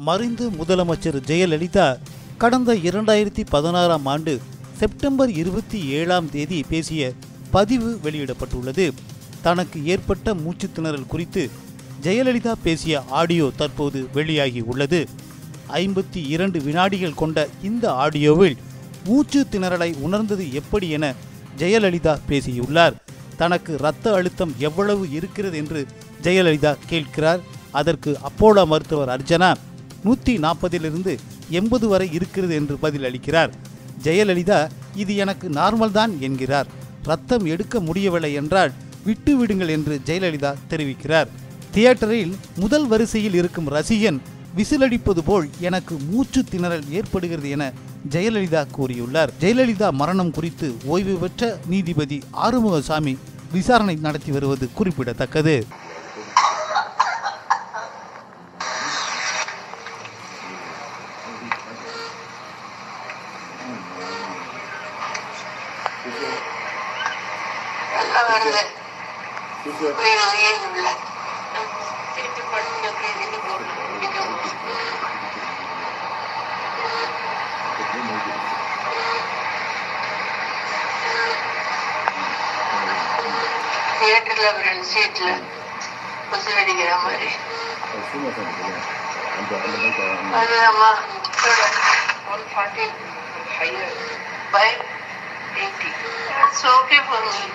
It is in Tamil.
மறைந்த முதலமைச்சர் ஜெயலலிதா கடந்த இரண்டாயிரத்தி பதினாறாம் ஆண்டு செப்டம்பர் இருபத்தி ஏழாம் தேதி பேசிய பதிவு வெளியிடப்பட்டுள்ளது. தனக்கு ஏற்பட்ட மூச்சுத்திணறல் குறித்து ஜெயலலிதா பேசிய ஆடியோ தற்போது வெளியாகி உள்ளது. ஐம்பத்தி இரண்டு வினாடிகள் கொண்ட இந்த ஆடியோவில் மூச்சு திணறலை உணர்ந்தது எப்படி என ஜெயலலிதா பேசியுள்ளார். தனக்கு இரத்த அழுத்தம் எவ்வளவு இருக்கிறது என்று ஜெயலலிதா கேட்கிறார். அதற்கு அப்போலோ மருத்துவர் அர்ஜனா நூற்றி நாற்பதிலிருந்து எண்பது வரை இருக்கிறது என்று பதில் அளிக்கிறார் ஜெயலலிதா இது எனக்கு நார்மல் தான் என்கிறார். ரத்தம் எடுக்க முடியவில்லை என்றால் விட்டு விடுங்கள் என்று ஜெயலலிதா தெரிவிக்கிறார். தியேட்டரில் முதல் வரிசையில் இருக்கும் ரசிகன் விசிலடிப்பது போல் எனக்கு மூச்சு திணறல் ஏற்படுகிறது என ஜெயலலிதா கூறியுள்ளார். ஜெயலலிதா மரணம் குறித்து ஓய்வு பெற்ற நீதிபதி ஆறுமுகசாமி விசாரணை நடத்தி வருவது குறிப்பிடத்தக்கது. புரியலையே இல்லை திருப்பி படுத்து அப்படியே போட்டு தியேட்டர்ல சீட்ல மாதிரி அது அம்மா ஒன் ஃபார்ட்டி ஹையர் பை सो के होंगी